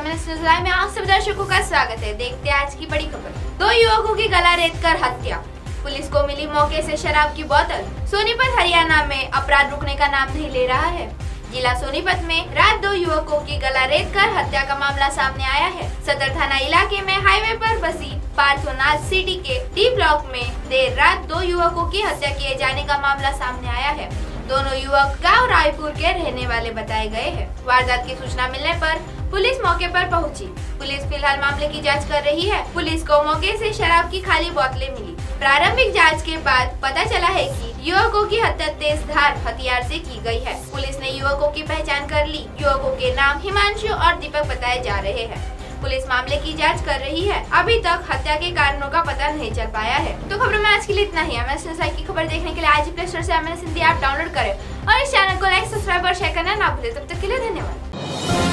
दर्शकों का स्वागत है। देखते हैं आज की बड़ी खबर। दो युवकों की गला रेत कर हत्या। पुलिस को मिली मौके से शराब की बोतल। सोनीपत, हरियाणा में अपराध रुकने का नाम नहीं ले रहा है। जिला सोनीपत में रात दो युवकों की गला रेत कर हत्या का मामला सामने आया है। सदर थाना इलाके में हाईवे पर बसी पार्थोनाथ सिटी के डी ब्लॉक में देर रात दो युवकों की हत्या किए जाने का मामला सामने आया है। दोनों युवक गाँव रायपुर के रहने वाले बताए गए हैं। वारदात की सूचना मिलने पर पुलिस मौके पर पहुँची। पुलिस फ़िलहाल मामले की जाँच कर रही है। पुलिस को मौके से शराब की खाली बोतलें मिली। प्रारंभिक जाँच के बाद पता चला है कि युवकों की हत्या तेज धार हथियार से की गई है। पुलिस ने युवकों की पहचान कर ली। युवकों के नाम हिमांशु और दीपक बताए जा रहे हैं। पुलिस मामले की जाँच कर रही है। अभी तक हत्या के कारणों का पता नहीं चल पाया है। तो खबर में आज के लिए इतना ही। एमएस की खबर देखने के लिए आज प्ले स्टोर से एमएस हिंदी ऐप डाउनलोड करें। और इस चैनल को लाइक, सब्सक्राइब और शेयर करना ना भूले। तब तक के लिए धन्यवाद।